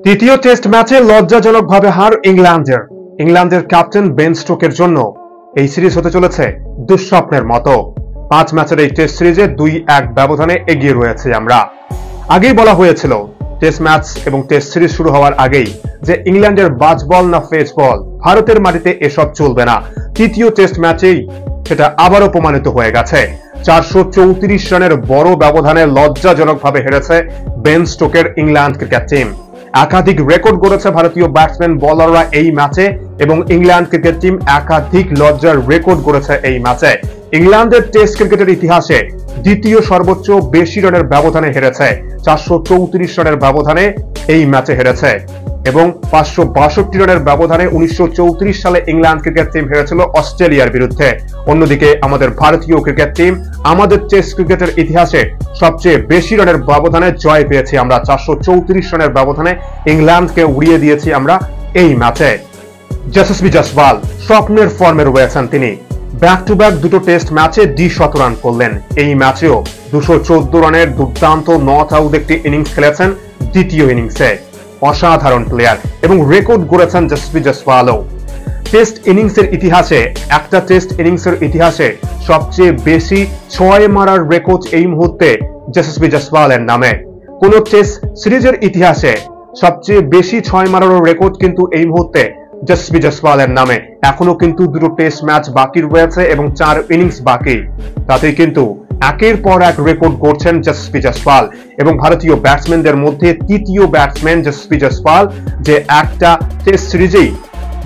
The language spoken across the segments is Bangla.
তৃতীয় টেস্ট ম্যাচে লজ্জাজনকভাবে হার ইংল্যান্ডের। ইংল্যান্ডের ক্যাপ্টেন বেন স্টোকের জন্য এই সিরিজ হতে চলেছে দুঃস্বপ্নের মতো। পাঁচ ম্যাচের এই টেস্ট সিরিজে দুই এক ব্যবধানে এগিয়ে রয়েছে আমরা। আগেই বলা হয়েছিল টেস্ট ম্যাচ এবং টেস্ট সিরিজ শুরু হওয়ার আগেই যে ইংল্যান্ডের বাজ বল না ফেস বল, ভারতের মাটিতে এসব চলবে না। তৃতীয় টেস্ট ম্যাচেই সেটা আবারও প্রমাণিত হয়ে গেছে। চারশো চৌত্রিশ রানের বড় ব্যবধানে লজ্জাজনকভাবে হেরেছে বেন স্টোকের ইংল্যান্ড ক্রিকেট টিম একাধিক রেকর্ড গড়েছে ভারতীয় ব্যাটসম্যান বলাররা এই ম্যাচে এবং ইংল্যান্ড ক্রিকেট টিম একাধিক লজ্জার রেকর্ড করেছে এই ম্যাচে ইংল্যান্ডের টেস্ট ক্রিকেটের ইতিহাসে দ্বিতীয় সর্বোচ্চ বেশি রানের ব্যবধানে হেরেছে। চারশো চৌত্রিশ রানের ব্যবধানে এই ম্যাচে হেরেছে। এবং পাঁচশো বাষট্টি রানের ব্যবধানে উনিশশো চৌত্রিশ সালে ইংল্যান্ড ক্রিকেট টিম হেরেছিল অস্ট্রেলিয়ার বিরুদ্ধে। অন্যদিকে আমাদের ভারতীয় ক্রিকেট টিম আমাদের টেস্ট ক্রিকেটের ইতিহাসে সবচেয়ে বেশি রানের ব্যবধানে জয় পেয়েছি আমরা। চারশো চৌত্রিশ রানের ব্যবধানে ইংল্যান্ডকে উড়িয়ে দিয়েছি আমরা এই ম্যাচে। যশস্বী জসওয়াল স্বপ্নের ফর্মে রয়েছেন তিনি। ব্যাক টু ব্যাক দুটো টেস্ট ম্যাচে দ্বি শত রান করলেন। এই ম্যাচেও দুশো রানের দুর্দান্ত নট আউট একটি ইনিংস খেলেছেন দ্বিতীয় ইনিংসে অসাধারণ প্লেয়ার এবং রেকর্ড গড়েছেন যশস্বী জসওয়ালও টেস্ট ইনিংসের ইতিহাসে, একটা টেস্ট ইনিংসের ইতিহাসে সবচেয়ে বেশি ছয় মারার রেকর্ড এই মুহূর্তে যশস্বী জসওয়ালের নামে। কোন টেস্ট সিরিজের ইতিহাসে সবচেয়ে বেশি ছয় মারার রেকর্ড কিন্তু এই মুহূর্তে যশস্বী জসওয়ালের নামে। এখনও কিন্তু দুটো টেস্ট ম্যাচ বাকি রয়েছে এবং চার ইনিংস বাকি। তাতে কিন্তু একের পর এক রেকর্ড করছেন যশস্বী জসওয়াল এবং ভারতীয় ব্যাটসম্যানদের মধ্যে তৃতীয় ব্যাটসম্যান যশস্বী জসওয়াল যে একটা টেস্ট সিরিজেই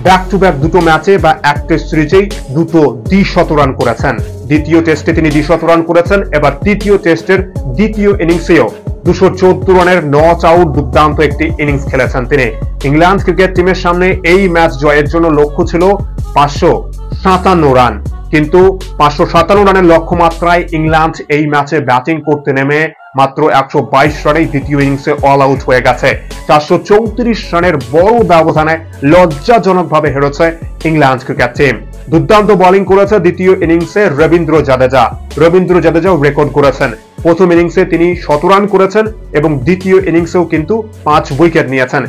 ব্যাক টু ব্যাক দুটো ম্যাচে বা এক টেস্ট সিরিজেই দুটো দ্বিশত রান করেছেন। দ্বিতীয় টেস্টে তিনি দ্বিশত রান করেছেন, এবার তৃতীয় টেস্টের দ্বিতীয় ইনিংসেও দুশো চোদ্দ রানের নচ আউট দুর্দান্ত একটি ইনিংস খেলেছেন তিনি। ইংল্যান্ড ক্রিকেট টিমের সামনে এই ম্যাচ জয়ের জন্য লক্ষ্য ছিল পাঁচশো সাতান্ন রান কিন্তু পাঁচশো সাতান্ন রানের লক্ষ্যমাত্রায় ইংল্যান্ড এই ম্যাচে ব্যাটিং করতে নেমে মাত্র একশো বাইশ রানেই দ্বিতীয় ইনিংসে অল আউট হয়ে গেছে। চারশো চৌত্রিশ রানের বড় ব্যবধানে লজ্জাজনকভাবে হেরেছে ইংল্যান্ড ক্রিকেট টিম। দুর্দান্ত বোলিং করেছে দ্বিতীয় ইনিংসে রবীন্দ্র জাদেজা। রবীন্দ্র জাদেজাও রেকর্ড করেছেন। প্রথম ইনিংসে তিনি শত রান করেছেন এবং দ্বিতীয় ইনিংসেও কিন্তু পাঁচ উইকেট নিয়েছেন।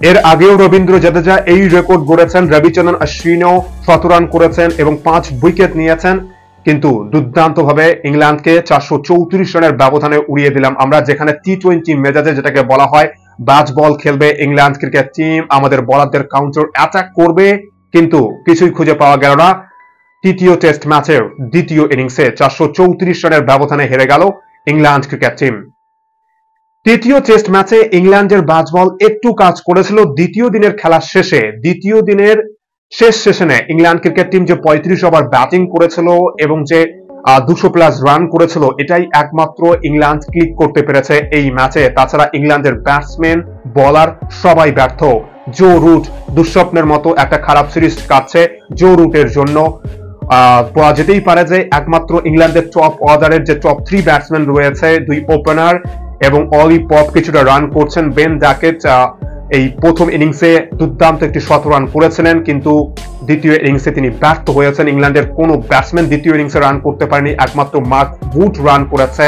এর আগেও রবীন্দ্র জাদেজা এই রেকর্ড গড়েছেন রবিচন্দ্রন অশ্বিনও শত রান করেছেন এবং পাঁচ উইকেট নিয়েছেন। কিন্তু দুর্দান্ত ভাবে ইংল্যান্ডকে চারশো চৌত্রিশ রানের ব্যবধানে উড়িয়ে দিলাম আমরা, যেখানে টি টোয়েন্টি মেজাজে যেটাকে বলা হয় ব্যাচ বল খেলবে ইংল্যান্ড ক্রিকেট টিম, আমাদের বলারদের কাউন্টার অ্যাটাক করবে। কিন্তু কিছুই খুঁজে পাওয়া গেল না। তৃতীয় টেস্ট ম্যাচের দ্বিতীয় ইনিংসে চারশো চৌত্রিশ রানের ব্যবধানে হেরে গেল ইংল্যান্ড ক্রিকেট টিম। তৃতীয় টেস্ট ম্যাচে ইংল্যান্ডের বাজবল একটু কাজ করেছিল। দ্বিতীয় দিনের খেলার শেষে, দ্বিতীয় দিনের শেষ সেশনে ইংল্যান্ড ক্রিকেট টিম যে পঁয়ত্রিশ ওভার ব্যাটিং করেছিল এবং যে দুশো প্লাস রান করেছিল, এটাই একমাত্র ইংল্যান্ড ক্লিক করতে পেরেছে এই ম্যাচে। তাছাড়া ইংল্যান্ডের ব্যাটসম্যান, বলার সবাই ব্যর্থ। জো রুট দুঃস্বপ্নের মতো একটা খারাপ সিরিজ কাটছে জো রুটের জন্য। বলা যেতেই পারে যে একমাত্র ইংল্যান্ডের টপ অর্ডারের যে টপ থ্রি ব্যাটসম্যান রয়েছে, দুই ওপেনার এবং অলি পপ কিছুটা রান করছেন। বেন ডাকেট এই প্রথম ইনিংসে দুর্দান্ত একটি শত রান করেছিলেন, কিন্তু দ্বিতীয় ইনিংসে তিনি ব্যর্থ হয়েছেন। ইংল্যান্ডের কোনো ব্যাটসম্যান দ্বিতীয় ইনিংসে রান করতে পারেনি, একমাত্র মার্ক বুট রান করেছে।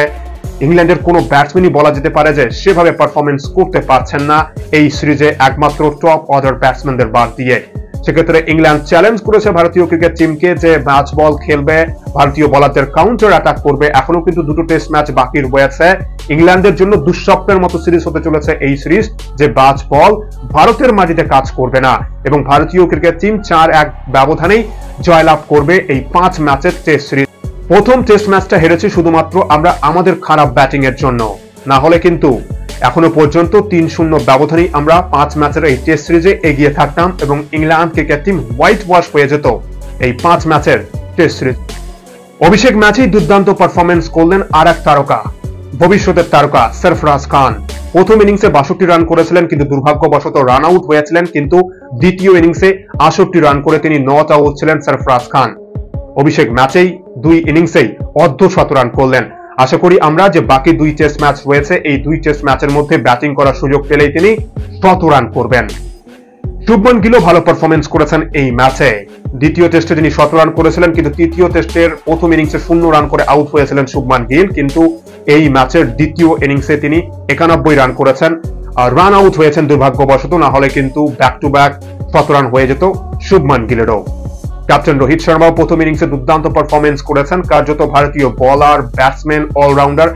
ইংল্যান্ডের কোনো ব্যাটসম্যানই বলা যেতে পারে যে সেভাবে পারফরমেন্স করতে পারছেন না। এই সিরিজে একমাত্র টপ অর্ডার ব্যাটসম্যানদের বাদ দিয়ে। সেক্ষেত্রে ইংল্যান্ড চ্যালেঞ্জ করেছে ভারতীয় ক্রিকেট টিমকে যে ম্যাচ বল খেলবে, ভারতীয় বলারদের কাউন্টার অ্যাটাক করবে। এখনও কিন্তু দুটো টেস্ট ম্যাচ বাকি রয়েছে। ইংল্যান্ডের জন্য দুঃস্বপ্নের মতো সিরিজ হতে চলেছে এই সিরিজ, যে বাজ বল ভারতের মাটিতে কাজ করবে না। এবং ভারতীয় ক্রিকেট টিম চার এক ব্যবধানেই জয়লাভ করবে এই পাঁচ ম্যাচের টেস্ট সিরিজ প্রথম টেস্ট ম্যাচটা হেরেছি শুধুমাত্র আমরা আমাদের খারাপ ব্যাটিং এর জন্য। না হলে কিন্তু এখনও পর্যন্ত তিন শূন্য ব্যবধানেই আমরা পাঁচ ম্যাচের এই টেস্ট সিরিজে এগিয়ে থাকতাম এবং England cricket team whitewash হয়ে যেত এই পাঁচ ম্যাচের টেস্ট সিরিজ। অভিষেক ম্যাচেই দুর্দান্ত পারফরমেন্স করলেন আর এক তারকা, ভবিষ্যতের তারকা সরফরাজ খান। প্রথম ইনিংসে বাষট্টি রান করেছিলেন কিন্তু দুর্ভাগ্যবশত রান আউট হয়েছিলেন কিন্তু দ্বিতীয় ইনিংসে আষট্টি রান করে তিনি নট আউট ছিলেন সরফরাজ খান। অভিষেক ম্যাচেই দুই ইনিংসেই অর্ধ শত রান করলেন আশা করি আমরা যে বাকি দুই টেস্ট ম্যাচ রয়েছে এই দুই টেস্ট ম্যাচের মধ্যে ব্যাটিং করার সুযোগ পেলেই তিনি শত রান করবেন। শুভমন গিলও ভালো পারফরমেন্স করেছেন এই ম্যাচে দ্বিতীয় টেস্টে তিনি শত রান করেছিলেন, কিন্তু তৃতীয় টেস্টের প্রথম ইনিংসে শূন্য রান করে আউট হয়েছিলেন শুভমান গিল, কিন্তু এই ম্যাচের দ্বিতীয় ইনিংসে তিনি একানব্বই রান করেছেন। আর রান আউট হয়েছেন দুর্ভাগ্যবশত, না হলে কিন্তু ব্যাক টু ব্যাক শত রান হয়ে যেত শুভমান গিলেরও। ক্যাপ্টেন রোহিত শর্মাও প্রথম ইনিংসে দুর্দান্ত পারফরমেন্স করেছেন। কার্যত ভারতীয় বলার ব্যাটসম্যান অলরাউন্ডার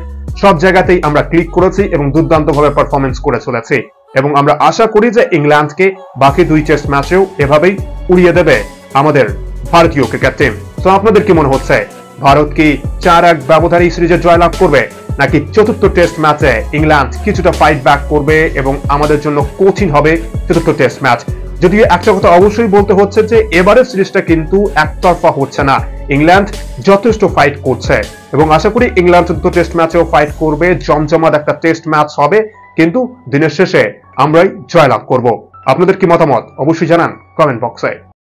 সব জায়গাতেই আমরা ক্লিক করেছি এবং দুর্দান্তভাবে পারফরমেন্স করে চলেছি। এবং আমরা আশা করি যে ইংল্যান্ডকে বাকি দুই টেস্ট ম্যাচেও এভাবেই উড়িয়ে দেবে আমাদের ভারতীয় ক্রিকেট টিম তো আপনাদের কি মনে হচ্ছে? ভারত কি চার এক ব্যবধানে সিরিজে জয়লাভ করবে? নাকি চতুর্থ টেস্ট ম্যাচে ইংল্যান্ড কিছুটা ফাইট ব্যাক করবে এবং আমাদের জন্য কঠিন হবে চতুর্থ টেস্ট ম্যাচ যদিও একটা কথা অবশ্যই বলতে হচ্ছে যে এবারের সিরিজটা কিন্তু একতরফা হচ্ছে না। ইংল্যান্ড যথেষ্ট ফাইট করছে এবং আশা করি ইংল্যান্ড দুটো টেস্ট ম্যাচেও ফাইট করবে। জমজমাট একটা টেস্ট ম্যাচ হবে। কিন্তু দিনের শেষে আমরাই জয়লাভ করব। আপনাদের কি মতামত? অবশ্যই জানান কমেন্ট বক্সে